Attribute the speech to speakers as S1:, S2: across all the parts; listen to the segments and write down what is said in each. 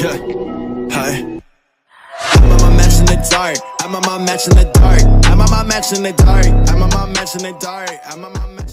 S1: Yeah. I'm on my match in the dark. I'm on my match in the dark. I'm on my match in the dark. I'm on my match in the dark. I'm on my match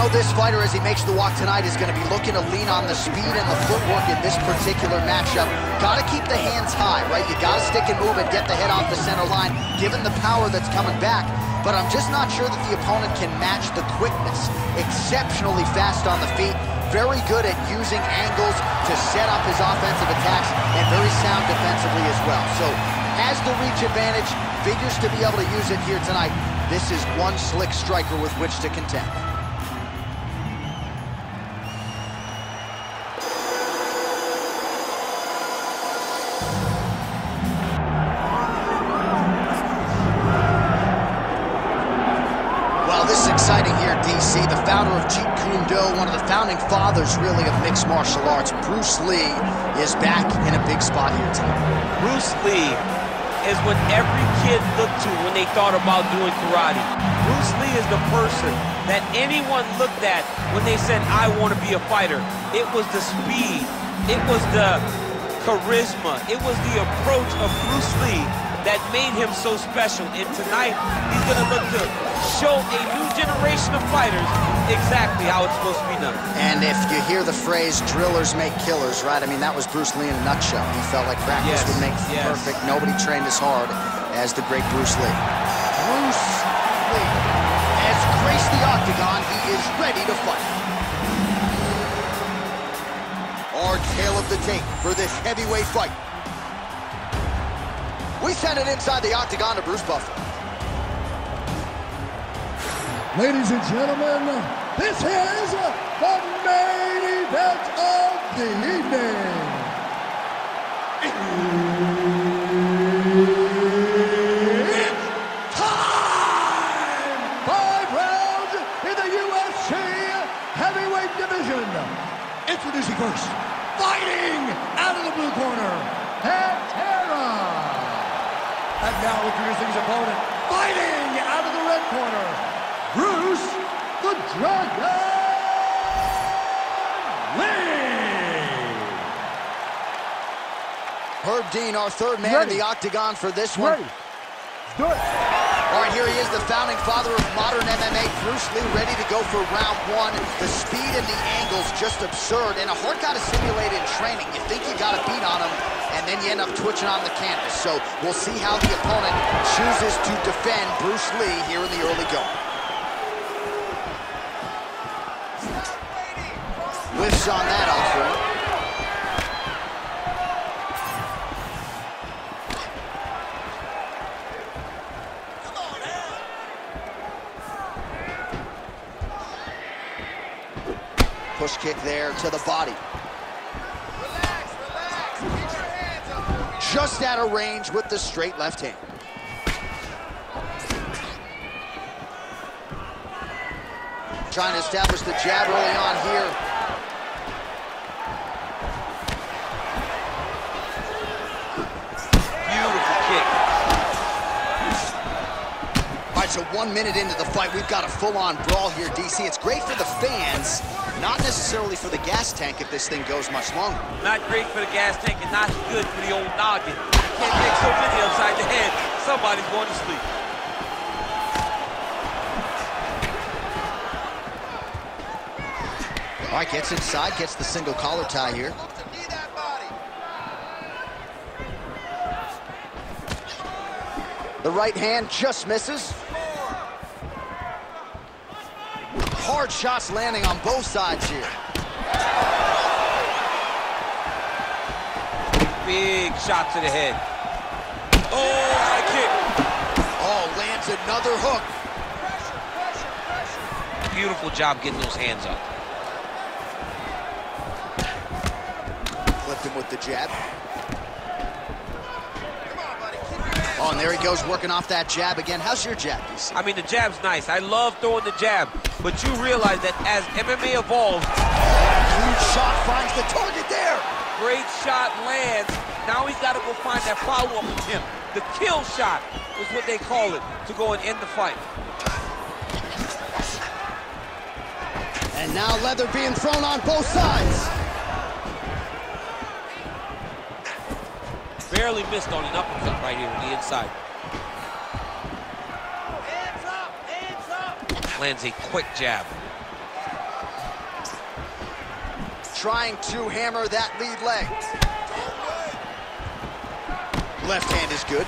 S2: know, this fighter, as he makes the walk tonight, is going to be looking to lean on the speed and the footwork in this particular matchup. Got to keep the hands high, right? You got to stick and move and get the head off the center line, given the power that's coming back. But I'm just not sure that the opponent can match the quickness. Exceptionally fast on the feet, very good at using angles to set up his offensive attacks, and very sound defensively as well. So, has the reach advantage, figures to be able to use it here tonight. This is one slick striker with which to contend. Of Jeet Kune Do, one of the founding fathers, really, of mixed martial arts, Bruce Lee, is back in a big spot here tonight.
S3: Bruce Lee is what every kid looked to when they thought about doing karate. Bruce Lee is the person that anyone looked at when they said, I want to be a fighter. It was the speed, it was the charisma, it was the approach of Bruce Lee that made him so special. And tonight, he's going to look to show a new generation of fighters exactly how it's supposed to be done.
S2: And if you hear the phrase drillers make killers, right? I mean, that was Bruce Lee in a nutshell. He felt like practice
S3: Yes,
S2: would make
S3: yes.
S2: perfect. Nobody trained as hard as the great Bruce Lee. Bruce Lee has graced the octagon. He is ready to fight. Our tale of the tape for this heavyweight fight. We send it inside the octagon to Bruce Buffer.
S4: Ladies and gentlemen, this is the main event of the evening. It's time! Five rounds in the UFC heavyweight division. Introducing first, fighting out of the blue corner, Pantera. Now introducing his opponent, fighting out of the red corner, Bruce the Dragon Lee.
S2: Herb Dean, our third man in the octagon for this one.
S4: Ready. Do it.
S2: All right, here he is, the founding father of modern MMA, Bruce Lee, ready to go for round one. The speed and the angles just absurd, and a hard guy to simulate in training. You think you got a beat on him, and then you end up twitching on the canvas. So we'll see how the opponent chooses to defend Bruce Lee here in the early going. Whiffs on that offering. Push kick there to the body. Just out of range with the straight left hand. Trying to establish the jab early on here.
S3: Beautiful kick.
S2: All right, so one minute into the fight, we've got a full-on brawl here, DC. It's great for the fans, not necessarily for the gas tank if this thing goes much longer.
S3: Not great for the gas tank and not good for the old noggin. You can't take so many upside the head. Somebody's going to sleep.
S2: All right, gets inside, gets the single collar tie here. The right hand just misses. Hard shots landing on both sides here.
S3: Big shot to the head. Oh, high kick.
S2: Oh, lands another hook.
S3: beautiful job getting those hands up.
S2: Flipped him with the jab. Oh, and there he goes working off that jab again. How's your jab, DC?
S3: I mean, the jab's nice. I love throwing the jab, but you realize that as MMA evolves,
S2: Huge shot finds the target there.
S3: great shot lands. Now he's got to go find that follow-up attempt. The kill shot is what they call it to go and end the fight.
S2: And now leather being thrown on both sides.
S3: Barely missed on an uppercut right here on the inside. hands up hands Lands a quick jab.
S2: Trying to hammer that lead leg. Left hand is good.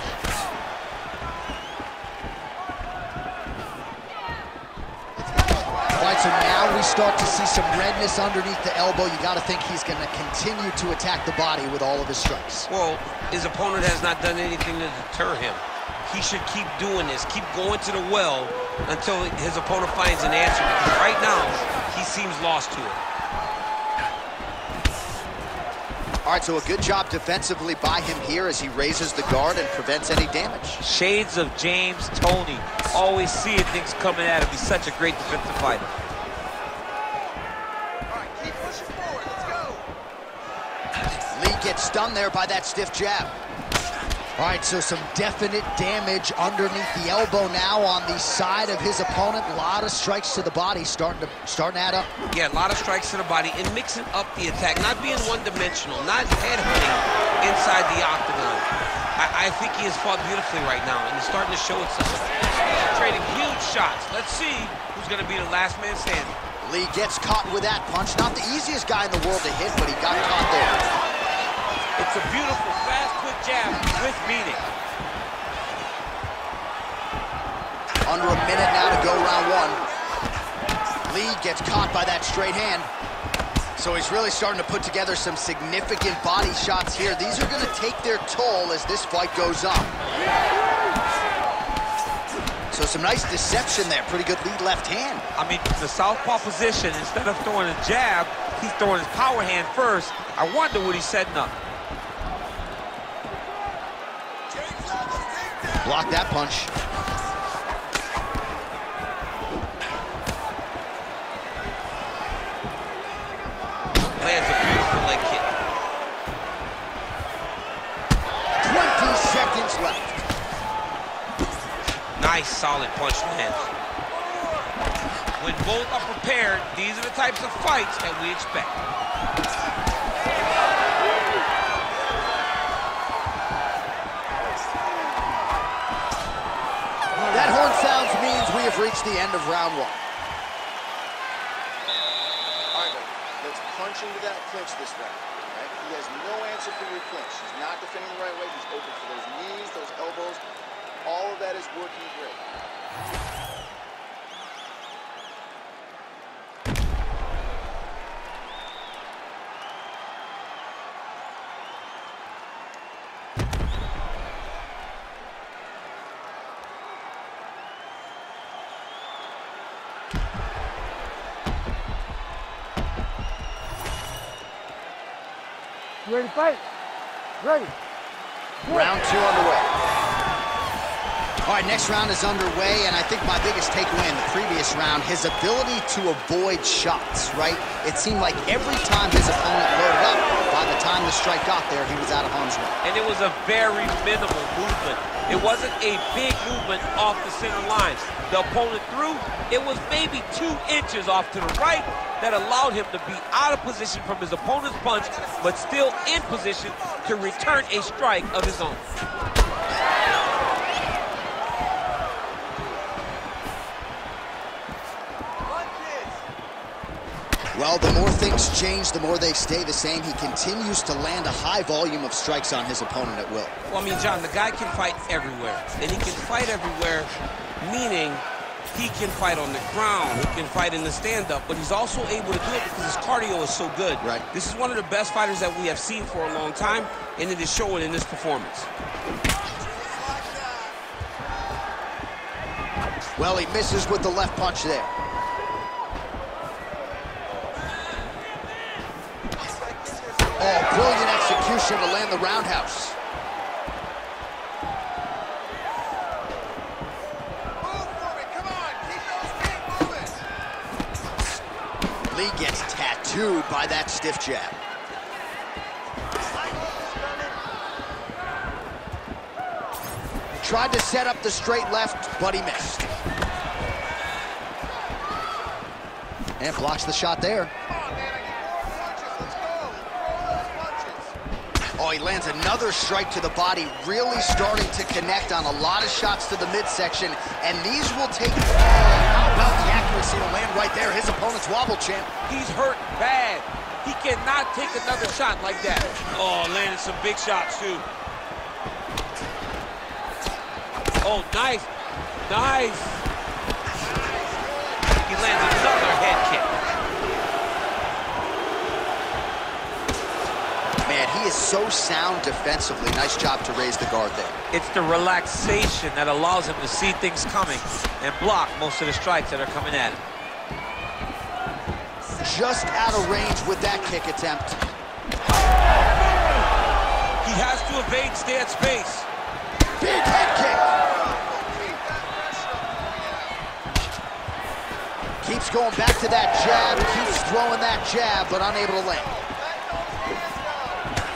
S2: All right, so now we start to see some redness underneath the elbow. You got to think he's going to continue to attack the body with all of his strikes.
S3: Well, his opponent has not done anything to deter him. He should keep doing this, keep going to the well until his opponent finds an answer. Because right now, he seems lost to it.
S2: All right, so a good job defensively by him here as he raises the guard and prevents any damage.
S3: Shades of James Toney. Always seeing things coming at him. He's such a great defensive fighter.
S2: Lee gets stunned there by that stiff jab. All right, so some definite damage underneath the elbow now on the side of his opponent. A lot of strikes to the body starting to starting to add up.
S3: Yeah, a lot of strikes to the body and mixing up the attack, not being one-dimensional, not headhunting inside the octagon. I, I think he has fought beautifully right now, and it's starting to show itself. Trading huge shots. Let's see who's going to be the last man standing.
S2: Lee gets caught with that punch. Not the easiest guy in the world to hit, but he got caught there.
S3: It's a beautiful, fast, quick jab with meaning.
S2: Under a minute now to go round one. Lee gets caught by that straight hand. So he's really starting to put together some significant body shots here. These are going to take their toll as this fight goes on. So some nice deception there. Pretty good lead left hand.
S3: I mean, the southpaw position, instead of throwing a jab, he's throwing his power hand first. I wonder what he's setting up.
S2: Block that punch.
S3: Lands a beautiful leg kick.
S2: 20 seconds left.
S3: Nice, solid punch lands. When both are prepared, these are the types of fights that we expect.
S2: Have reached the end of round one.
S5: All right, let's punch into that clinch this round. Right? He has no answer for your clinch. He's not defending the right way. He's open for those knees, those elbows. All of that is working great.
S6: Ready to fight? Ready.
S2: Round two underway. All right, next round is underway, and I think my biggest takeaway in the previous round, his ability to avoid shots, right? It seemed like every time his opponent loaded up, by the time the strike got there, he was out of harm's way.
S3: And it was a very minimal movement. It wasn't a big movement off the center line. The opponent threw, it was maybe two inches off to the right that allowed him to be out of position from his opponent's punch, but still in position to return a strike of his own.
S2: Well, the more things change, the more they stay the same. He continues to land a high volume of strikes on his opponent at will.
S3: Well, I mean, John, the guy can fight everywhere. And he can fight everywhere, meaning he can fight on the ground, he can fight in the stand-up, but he's also able to do it because his cardio is so good.
S2: Right.
S3: This is one of the best fighters that we have seen for a long time, and it is showing in this performance.
S2: Well, he misses with the left punch there. Oh, execution to land the roundhouse. Lee gets tattooed by that stiff jab. Tried to set up the straight left, but he missed. And blocks the shot there. Oh, he lands another strike to the body, really starting to connect on a lot of shots to the midsection, and these will take... How about the accuracy to land right there? His opponent's wobble champ.
S3: He's hurt bad. He cannot take another shot like that. Oh, landed some big shots, too. Oh, nice. Nice. He lands
S2: he is so sound defensively. Nice job to raise the guard there.
S3: It's the relaxation that allows him to see things coming and block most of the strikes that are coming at him.
S2: Just out of range with that kick attempt.
S3: He has to evade, stay at space.
S2: Big head kick. Keeps going back to that jab, keeps throwing that jab, but unable to land.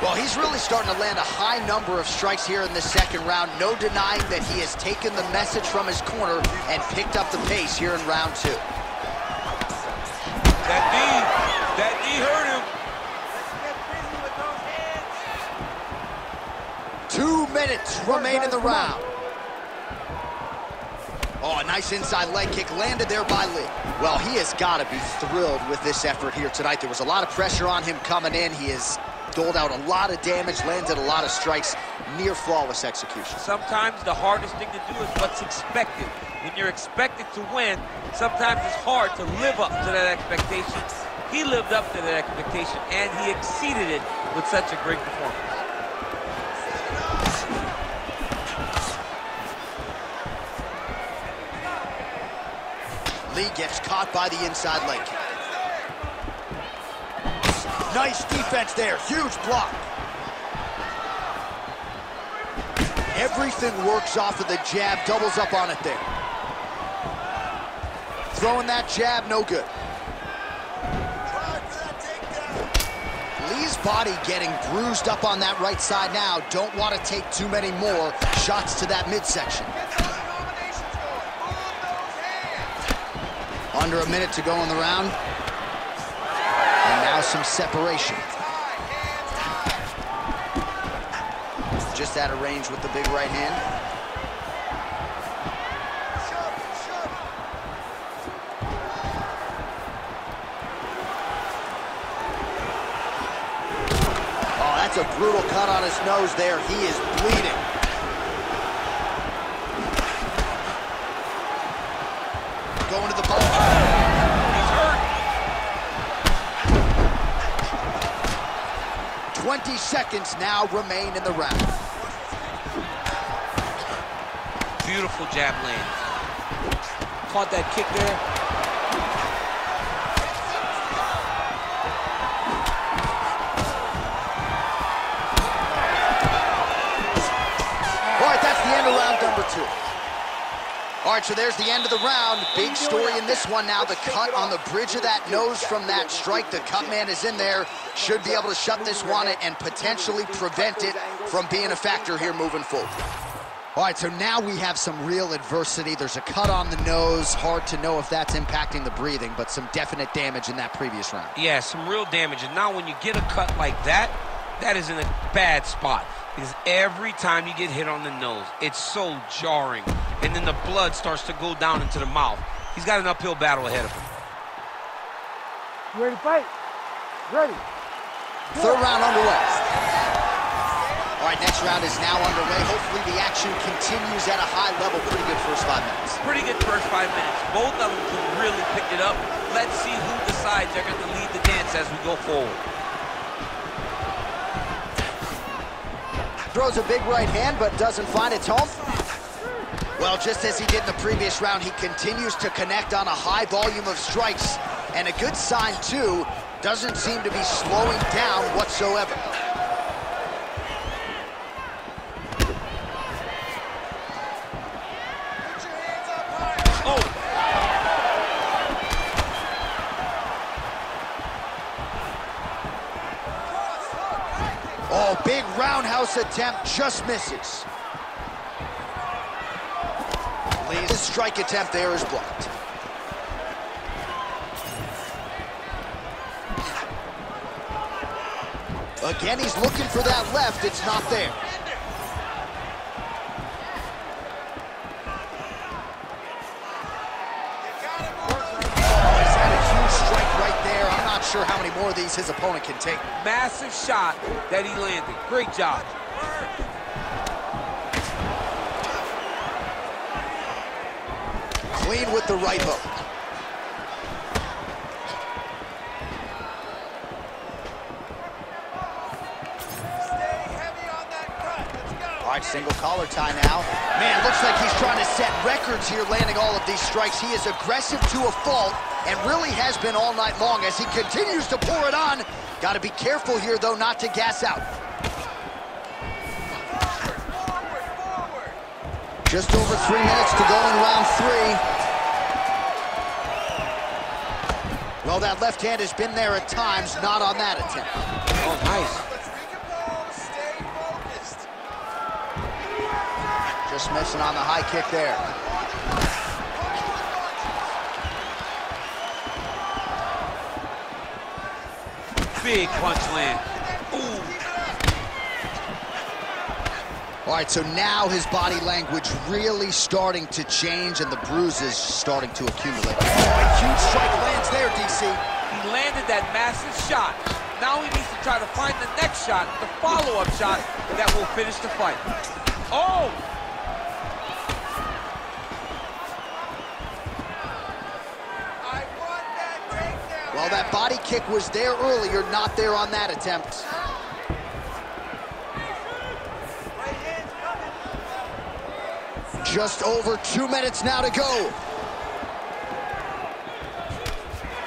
S2: Well, he's really starting to land a high number of strikes here in the second round. No denying that he has taken the message from his corner and picked up the pace here in round two.
S3: That knee, that knee hurt him.
S2: Two minutes remain in the round. Oh, a nice inside leg kick landed there by Lee. Well, he has got to be thrilled with this effort here tonight. There was a lot of pressure on him coming in. He has doled out a lot of damage, landed a lot of strikes, near flawless execution.
S3: Sometimes the hardest thing to do is what's expected. When you're expected to win, sometimes it's hard to live up to that expectation. He lived up to that expectation, and he exceeded it with such a great performance.
S2: Lee gets caught by the inside leg kick. Nice defense there, huge block. Everything works off of the jab, doubles up on it there. Throwing that jab, no good. Lee's body getting bruised up on that right side now. Don't want to take too many more shots to that midsection. Under a minute to go in the round. Some separation. Just out of range with the big right hand. Oh, that's a brutal cut on his nose there. He is bleeding. Seconds now remain in the round.
S3: Beautiful jab land. Caught that kick there.
S2: All right, that's the end of round number two. All right, so there's the end of the round. Big story in this one now. The cut on the bridge of that nose from that strike. The cut man is in there. Should be able to shut this one and potentially prevent it from being a factor here moving forward. All right, so now we have some real adversity. There's a cut on the nose. Hard to know if that's impacting the breathing, but some definite damage in that previous round.
S3: Yeah, some real damage. And now when you get a cut like that, that is in a bad spot. Because every time you get hit on the nose, it's so jarring. And then the blood starts to go down into the mouth. He's got an uphill battle ahead of him.
S6: You ready to fight? Ready.
S2: Third round underway. All right, next round is now underway. Hopefully the action continues at a high level. Pretty good first five minutes.
S3: Pretty good first five minutes. Both of them can really pick it up. Let's see who decides they're going to lead the dance as we go forward.
S2: Throws a big right hand, but doesn't find its home. Well, just as he did in the previous round, he continues to connect on a high volume of strikes. And a good sign, too, doesn't seem to be slowing down whatsoever. Oh. oh, big roundhouse attempt just misses. This strike attempt there is blocked. Again, he's looking for that left. It's not there. Oh, he's had a huge strike right there. I'm not sure how many more of these his opponent can take.
S3: Massive shot that he landed. Great job.
S2: Clean with the right hook. Single collar tie now. Man, looks like he's trying to set records here, landing all of these strikes. He is aggressive to a fault and really has been all night long as he continues to pour it on. Got to be careful here, though, not to gas out. Just over three minutes to go in round three. Well, that left hand has been there at times, not on that attempt.
S3: Oh, nice.
S2: Just missing on the high kick there.
S3: Big punch land. Ooh.
S2: All right, so now his body language really starting to change and the bruises starting to accumulate. Oh, a huge strike lands there, DC.
S3: He landed that massive shot. Now he needs to try to find the next shot, the follow-up shot that will finish the fight. Oh!
S2: Well, that body kick was there earlier, not there on that attempt. Just over two minutes now to go.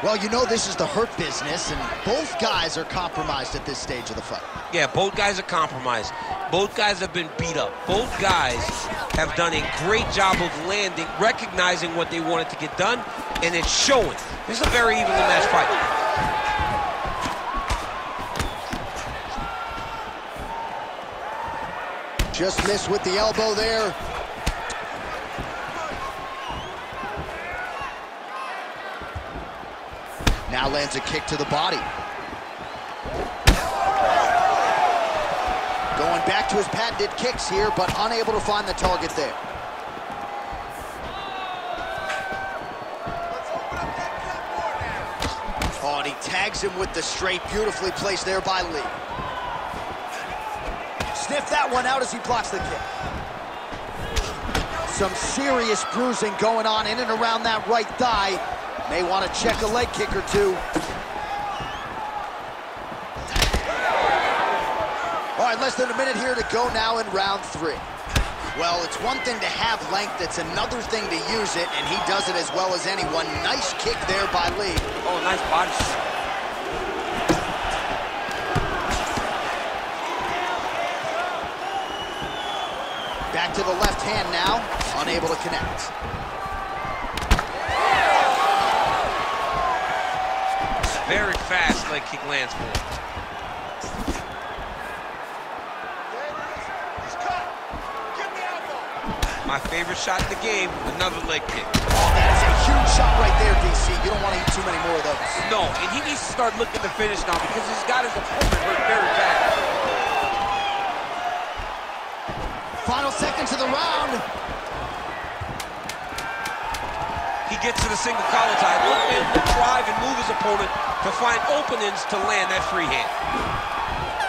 S2: Well, you know this is the hurt business, and both guys are compromised at this stage of the fight.
S3: Yeah, both guys are compromised. Both guys have been beat up. Both guys have done a great job of landing, recognizing what they wanted to get done, and it's showing. This is a very evenly matched fight.
S2: Just missed with the elbow there. Now lands a kick to the body. Going back to his patented kicks here, but unable to find the target there. Tags him with the straight, beautifully placed there by Lee. Sniff that one out as he blocks the kick. Some serious bruising going on in and around that right thigh. May want to check a leg kick or two. All right, less than a minute here to go now in round three. Well, it's one thing to have length, it's another thing to use it, and he does it as well as anyone. Nice kick there by Lee.
S3: Oh, nice body
S2: hand now, unable to connect.
S3: Very fast leg kick lands for him. My favorite shot in the game, another leg kick.
S2: Oh, that is a huge shot right there, DC. You don't want to eat too many more of those.
S3: No, and he needs to start looking to finish now because he's got his opponent hurt very bad.
S2: Seconds of the round.
S3: He gets to the single collar tie. Look for him to drive and move his opponent to find openings to land that free hand.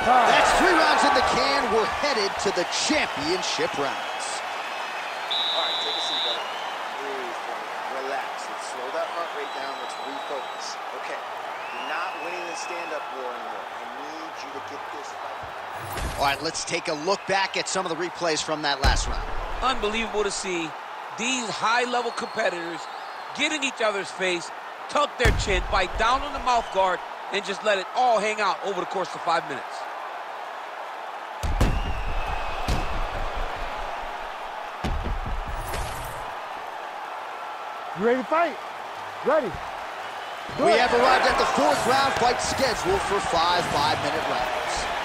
S2: That's three rounds in the can. We're headed to the championship rounds.
S5: All right, take a seat, buddy. Breathe for me. Relax. Let's slow that heart rate down. Let's refocus. Okay, you're not winning the stand-up war anymore. I need you to get this fight.
S2: All right, let's take a look back at some of the replays from that last round.
S3: Unbelievable to see these high-level competitors get in each other's face, tuck their chin, bite down on the mouth guard, and just let it all hang out over the course of five minutes.
S6: You ready to fight? Ready. Do
S2: We have arrived at the fourth round fight scheduled for five five-minute rounds.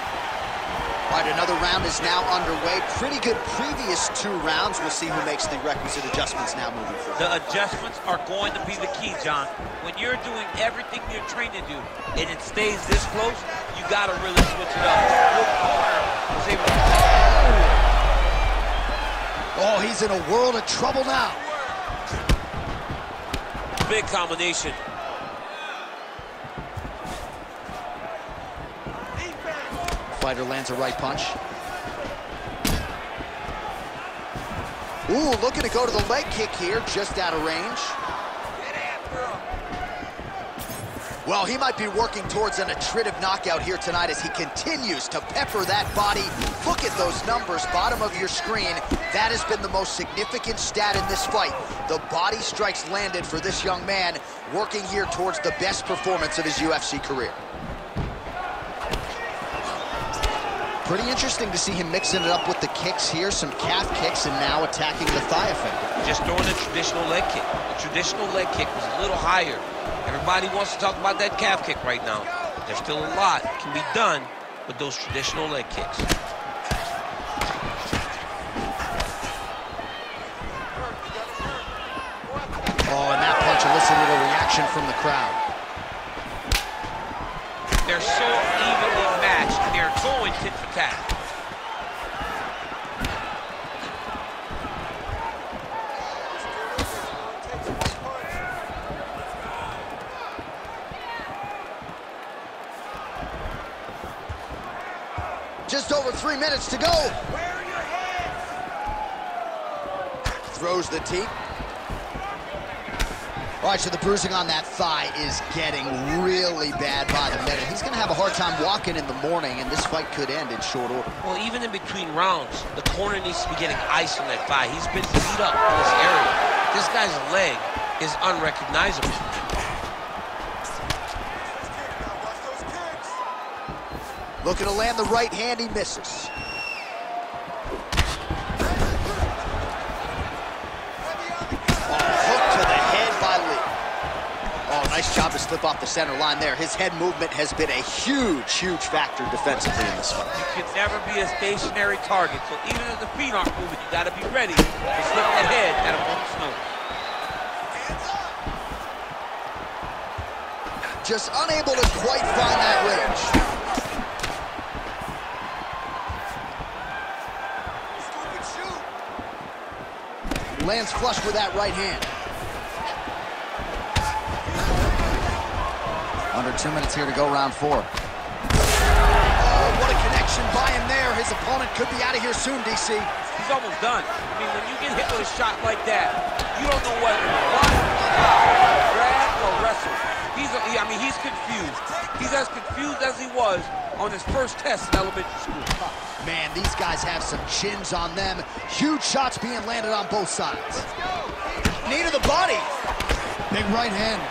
S2: All right, another round is now underway. Pretty good previous two rounds. We'll see who makes the requisite adjustments now moving forward.
S3: The adjustments are going to be the key, John. When you're doing everything you're trained to do and it stays this close, you got to really switch it up. Your corner was able to...
S2: Oh, he's in a world of trouble now.
S3: Big combination.
S2: Fighter lands a right punch. Ooh, looking to go to the leg kick here, just out of range. Well, he might be working towards an attritive knockout here tonight as he continues to pepper that body. Look at those numbers, bottom of your screen. That has been the most significant stat in this fight. The body strikes landed for this young man, working here towards the best performance of his UFC career. Pretty interesting to see him mixing it up with the kicks here, some calf kicks, and now attacking the thigh effect.
S3: Just throwing a traditional leg kick. The traditional leg kick was a little higher. Everybody wants to talk about that calf kick right now. There's still a lot can be done with those traditional leg kicks.
S2: Oh, and that punch elicited a reaction from the crowd.
S3: Going tit for tat.
S2: Just over three minutes to go. Throws the teep. All right, so the bruising on that thigh is getting really bad by the minute. He's going to have a hard time walking in the morning, and this fight could end in short order.
S3: Well, even in between rounds, the corner needs to be getting ice on that thigh. He's been beat up in this area. This guy's leg is unrecognizable.
S2: Looking to land the right hand, he misses. To slip off the center line there. His head movement has been a huge, huge factor defensively in this fight.
S3: You can never be a stationary target, so even if the feet aren't moving, you got to be ready to slip that head at a moment's notice.
S2: Just unable to quite find that range. Lands flush with that right hand. Under two minutes here to go, round four. Oh, what a connection by him there. His opponent could be out of here soon, DC.
S3: He's almost done. I mean, when you get hit with a shot like that, you don't know whether to block, grab, or wrestle. He's, a, I mean, he's confused. He's as confused as he was on his first test in elementary school.
S2: Man, these guys have some chins on them. Huge shots being landed on both sides. Knee to the body. Big right hand.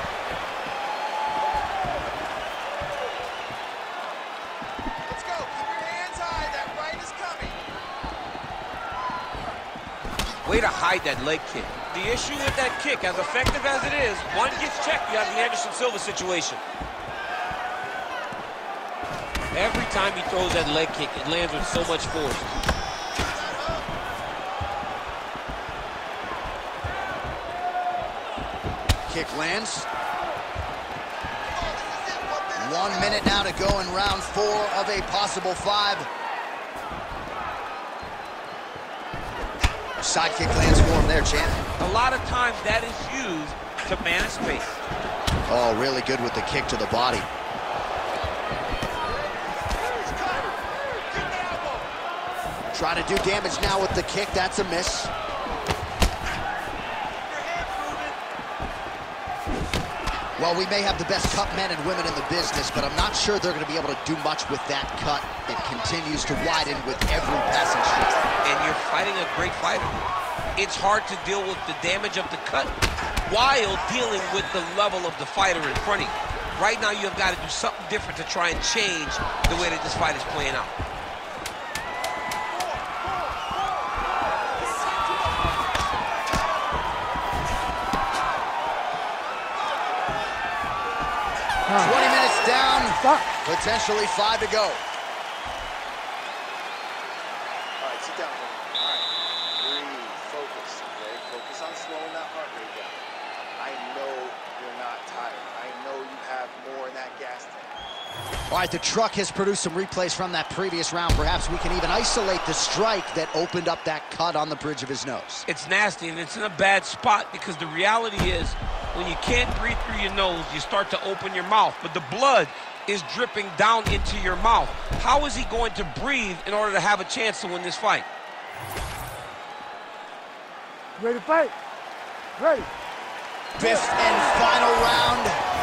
S5: Let's go. Keep your hands high. That right is coming.
S3: Way to hide that leg kick. The issue with that kick, as effective as it is, one gets checked, you have the Anderson Silva situation. Every time he throws that leg kick, it lands with so much force.
S2: Kick lands. One minute now to go in round four of a possible five. Side kick lands for him there, champ.
S3: A lot of times that is used to manage space.
S2: Oh, really good with the kick to the body. Trying to do damage now with the kick. That's a miss. Well, we may have the best cut men and women in the business, but I'm not sure they're going to be able to do much with that cut. It continues to widen with every passing strike.
S3: And you're fighting a great fighter. It's hard to deal with the damage of the cut while dealing with the level of the fighter in front of you. Right now, you have got to do something different to try and change the way that this fight is playing out.
S2: Uh-huh. 20 minutes down,
S6: Stop.
S2: potentially five to go. All right,
S5: sit down. All right, breathe, focus, okay? Focus on slowing that heart rate down. I know you're not tired. I know you have more in that gas tank.
S2: All right, the truck has produced some replays from that previous round. Perhaps we can even isolate the strike that opened up that cut on the bridge of his nose.
S3: It's nasty, and it's in a bad spot because the reality is when you can't breathe through your nose, you start to open your mouth, but the blood is dripping down into your mouth. How is he going to breathe in order to have a chance to win this fight?
S6: Ready to fight? Ready.
S2: Fifth and final round.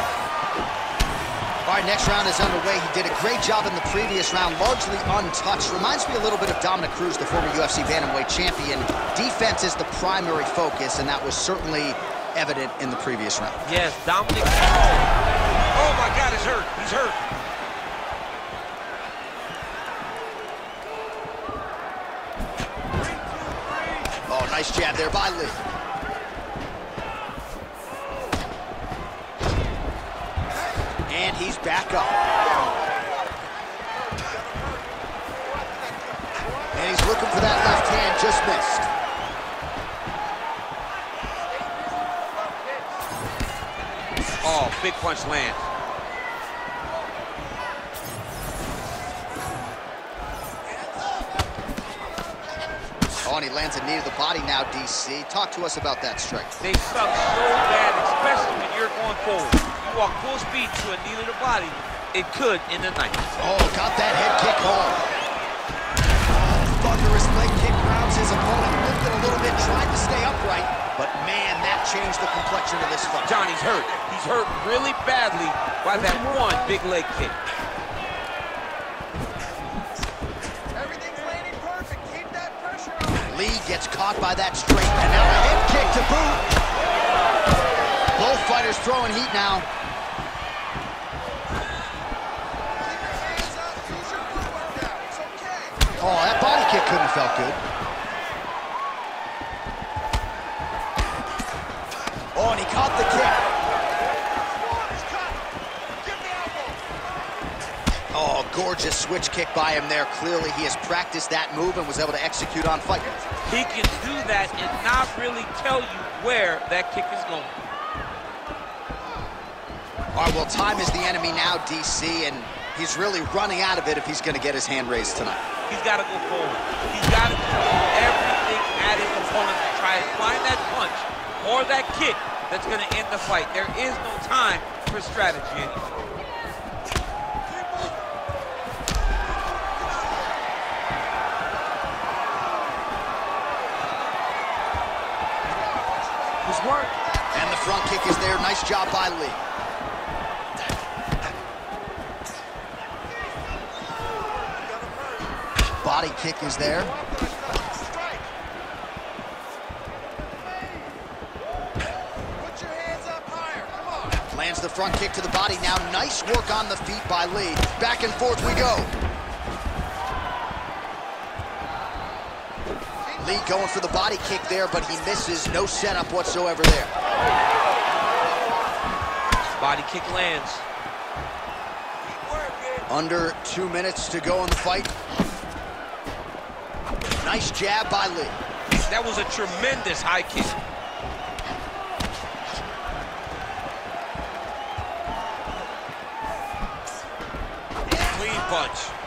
S2: All right, next round is underway. He did a great job in the previous round, largely untouched. Reminds me a little bit of Dominick Cruz, the former UFC bantamweight champion. Defense is the primary focus, and that was certainly evident in the previous round.
S3: Yes, Dominick. Oh, oh my God, he's hurt. He's hurt.
S2: Oh, nice jab there by Lee. And he's back up. And he's looking for that left hand, just missed.
S3: Oh, big punch lands.
S2: Oh, and he lands a knee to the body now, DC. Talk to us about that strike.
S3: They suck so bad, especially when you're going forward. You walk full speed to a knee to the body, it could in the night.
S2: Oh, got that head kick home. Oh, thunderous leg kick grounds his opponent. Lifted a little bit, tried to stay upright. But man, that changed the complexion of this fight.
S3: Johnny's hurt. He's hurt really badly by that one big leg kick.
S2: Lee gets caught by that straight, and now a head kick to boot. Both fighters throwing heat now. Oh, that body kick couldn't have felt good. Oh, and he caught the kick. Oh, gorgeous switch kick by him there. Clearly, he has practiced that move and was able to execute on fight.
S3: He can do that and not really tell you where that kick is going.
S2: All right, well, time is the enemy now, DC, and he's really running out of it if he's going to get his hand raised tonight.
S3: He's got to go forward. He's got to do everything at his opponent to try and find that punch or that kick that's going to end the fight. There is no time for strategy anymore.
S6: Just work.
S2: And the front kick is there. Nice job by Lee. Body kick is there. Lands the front kick to the body now. Nice work on the feet by Lee. Back and forth we go. Lee going for the body kick there, but he misses. No setup whatsoever there.
S3: Body kick lands.
S2: Under two minutes to go in the fight. Nice jab by Lee.
S3: That was a tremendous high kick. Clean punch.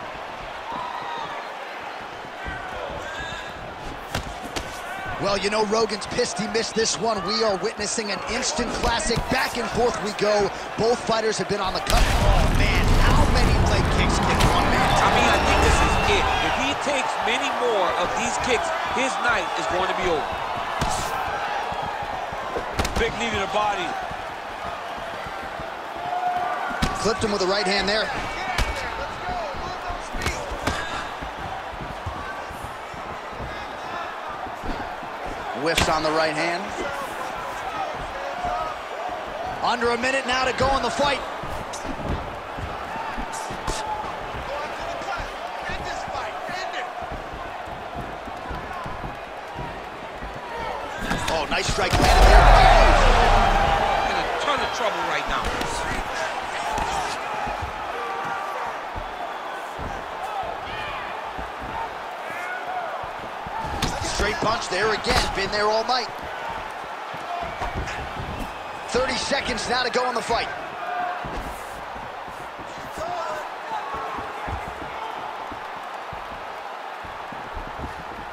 S2: Well, you know, Rogan's pissed he missed this one. We are witnessing an instant classic. Back and forth we go. Both fighters have been on the cut. Oh, man, how many leg kicks can one man
S3: I mean, I think this is it. If he takes many more of these kicks, his night is going to be over. Big knee to the body.
S2: Clipped him with the right hand there. Whiffs on the right hand. Under a minute now to go in the fight. Oh, nice strike landed there.
S3: In a ton of trouble right now.
S2: punch there again. Been there all night. 30 seconds now to go in the fight.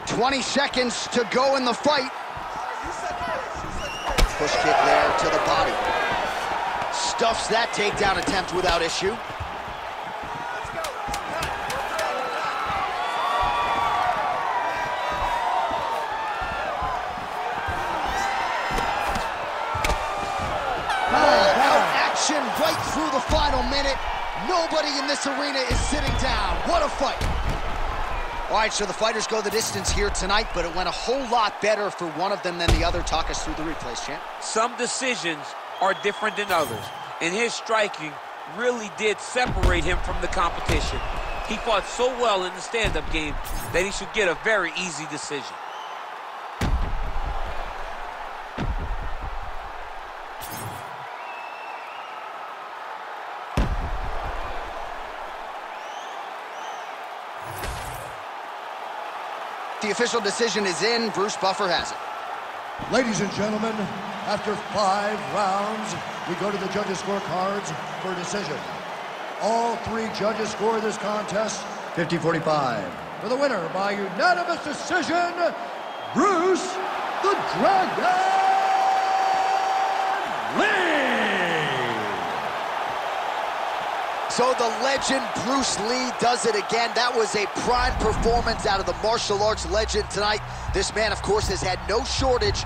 S2: Twenty seconds to go in the fight. Push kick there to the body. Stuffs that takedown attempt without issue. Nobody in this arena is sitting down. What a fight. All right, so the fighters go the distance here tonight, but it went a whole lot better for one of them than the other. Talk us through the replays, champ.
S3: Some decisions are different than others, and his striking really did separate him from the competition. He fought so well in the stand-up game that he should get a very easy decision.
S2: The official decision is in. Bruce Buffer has it.
S4: Ladies and gentlemen, after five rounds, we go to the judges' scorecards for a decision. All three judges score this contest 50-45. For the winner by unanimous decision, Bruce the Dragon
S2: So the legend Bruce Lee does it again. That was a prime performance out of the martial arts legend tonight. This man, of course, has had no shortage